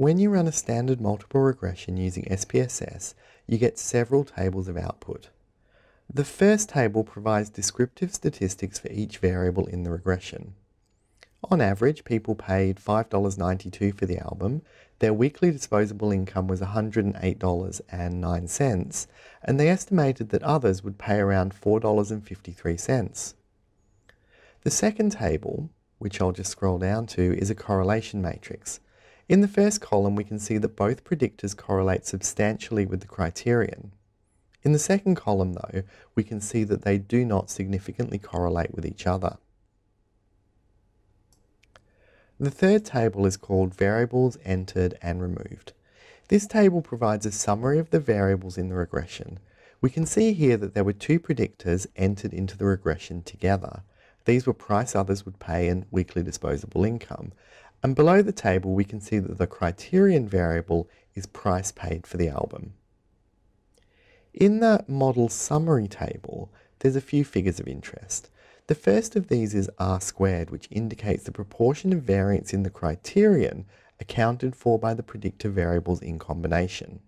When you run a standard multiple regression using SPSS, you get several tables of output. The first table provides descriptive statistics for each variable in the regression. On average, people paid $5.92 for the album, their weekly disposable income was $108.09, and they estimated that others would pay around $4.53. The second table, which I'll just scroll down to, is a correlation matrix. In the first column, we can see that both predictors correlate substantially with the criterion. In the second column, though, we can see that they do not significantly correlate with each other. The third table is called Variables Entered and Removed. This table provides a summary of the variables in the regression. We can see here that there were two predictors entered into the regression together. These were price others would pay and weekly disposable income. And below the table we can see that the criterion variable is price paid for the album. In the model summary table, there's a few figures of interest. The first of these is R squared, which indicates the proportion of variance in the criterion accounted for by the predictor variables in combination.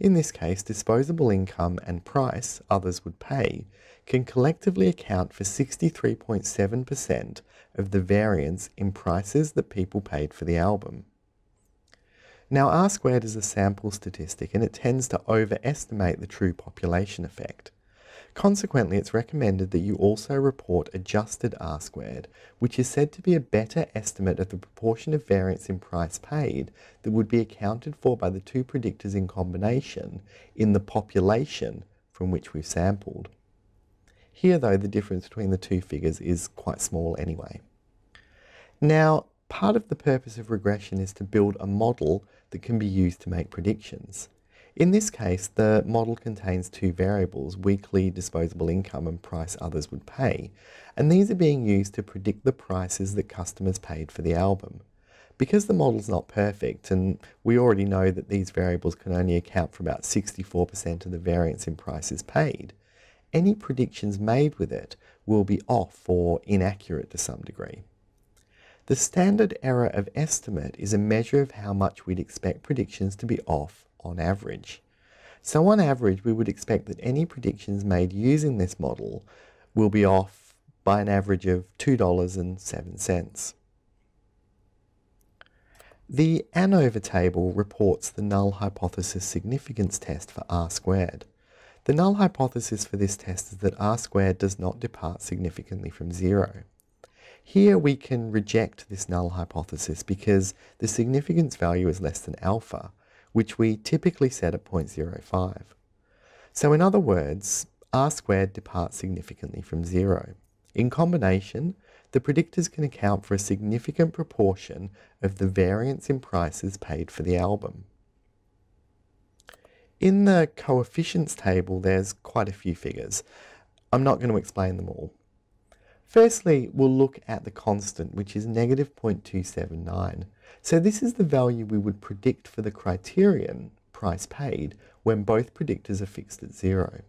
In this case, disposable income and price, others would pay, can collectively account for 63.7% of the variance in prices that people paid for the album. Now, R squared is a sample statistic and it tends to overestimate the true population effect. Consequently, it's recommended that you also report adjusted R squared, which is said to be a better estimate of the proportion of variance in price paid that would be accounted for by the two predictors in combination in the population from which we've sampled. Here, though, the difference between the two figures is quite small anyway. Now, part of the purpose of regression is to build a model that can be used to make predictions. In this case, the model contains two variables, weekly disposable income and price others would pay, and these are being used to predict the prices that customers paid for the album. Because the model's not perfect, and we already know that these variables can only account for about 64% of the variance in prices paid, any predictions made with it will be off or inaccurate to some degree. The standard error of estimate is a measure of how much we'd expect predictions to be off on average. So on average, we would expect that any predictions made using this model will be off by an average of $2.07. The ANOVA table reports the null hypothesis significance test for R squared. The null hypothesis for this test is that R squared does not depart significantly from zero. Here we can reject this null hypothesis because the significance value is less than alpha, which we typically set at 0.05. So in other words, r squared departs significantly from zero. In combination, the predictors can account for a significant proportion of the variance in prices paid for the album. In the coefficients table, there's quite a few figures. I'm not going to explain them all. Firstly, we'll look at the constant, which is negative 0.279. So this is the value we would predict for the criterion, price paid, when both predictors are fixed at zero.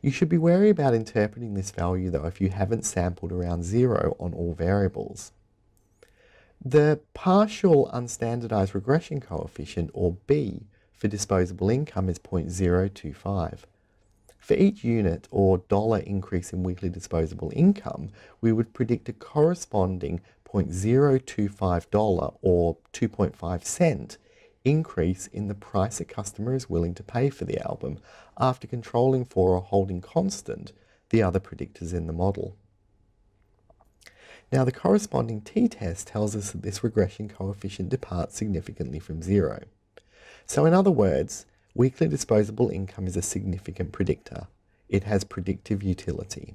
You should be wary about interpreting this value though if you haven't sampled around zero on all variables. The partial unstandardized regression coefficient, or B, for disposable income is 0.025. For each unit or dollar increase in weekly disposable income, we would predict a corresponding $0.025 or 2.5 cent increase in the price a customer is willing to pay for the album after controlling for or holding constant the other predictors in the model. Now the corresponding t-test tells us that this regression coefficient departs significantly from zero. So in other words, weekly disposable income is a significant predictor. It has predictive utility.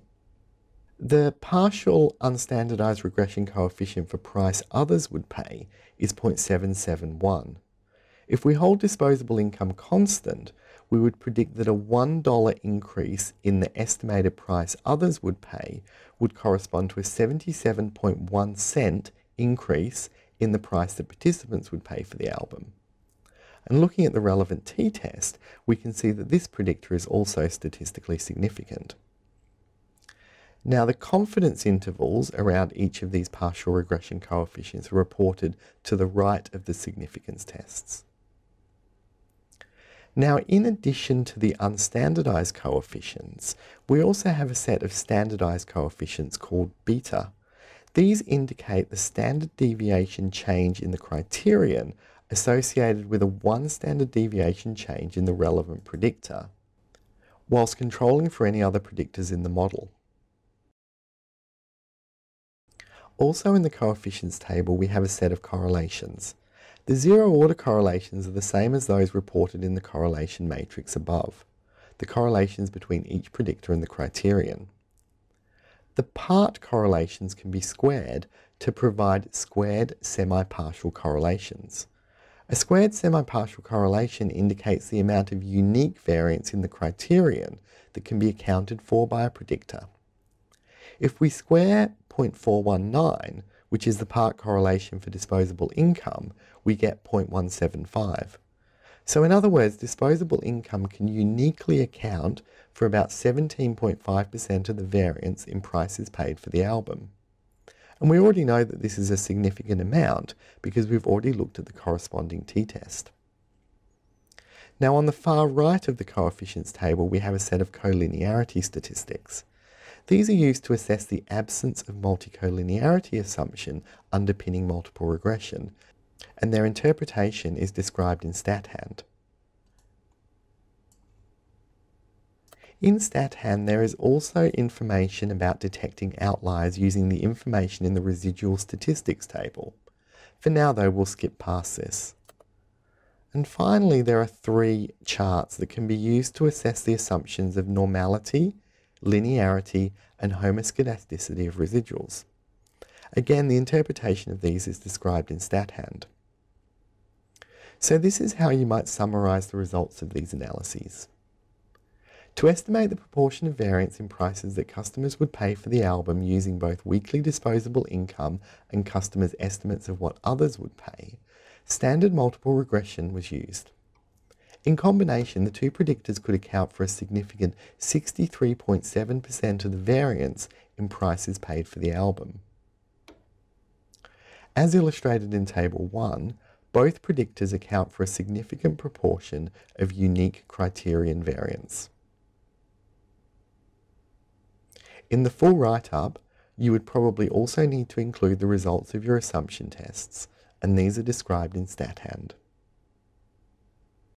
The partial unstandardized regression coefficient for price others would pay is 0.771. If we hold disposable income constant, we would predict that a $1 increase in the estimated price others would pay would correspond to a 77.1 cent increase in the price that participants would pay for the album. And looking at the relevant t-test, we can see that this predictor is also statistically significant. Now the confidence intervals around each of these partial regression coefficients are reported to the right of the significance tests. Now, in addition to the unstandardized coefficients, we also have a set of standardized coefficients called beta. These indicate the standard deviation change in the criterion associated with a one standard deviation change in the relevant predictor, whilst controlling for any other predictors in the model. Also in the coefficients table, we have a set of correlations. The zero-order correlations are the same as those reported in the correlation matrix above, the correlations between each predictor and the criterion. The part correlations can be squared to provide squared semi-partial correlations. A squared semi-partial correlation indicates the amount of unique variance in the criterion that can be accounted for by a predictor. If we square 0.419, which is the part correlation for disposable income, we get 0.175. So in other words, disposable income can uniquely account for about 17.5% of the variance in prices paid for the album. And we already know that this is a significant amount because we've already looked at the corresponding t-test. Now on the far right of the coefficients table, we have a set of collinearity statistics. These are used to assess the absence of multicollinearity assumption underpinning multiple regression, and their interpretation is described in StatHand. In StatHand, there is also information about detecting outliers using the information in the residual statistics table. For now, though, we'll skip past this. And finally, there are three charts that can be used to assess the assumptions of normality, linearity, and homoscedasticity of residuals. Again, the interpretation of these is described in StatHand. So this is how you might summarize the results of these analyses. To estimate the proportion of variance in prices that customers would pay for the album using both weekly disposable income and customers' estimates of what others would pay, standard multiple regression was used. In combination, the two predictors could account for a significant 63.7% of the variance in prices paid for the album. As illustrated in Table 1, both predictors account for a significant proportion of unique criterion variance. In the full write-up, you would probably also need to include the results of your assumption tests, and these are described in StatHand.